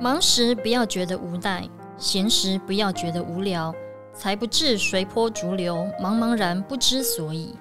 忙时不要觉得无奈闲时不要觉得无聊才不至随波逐流茫茫然不知所以。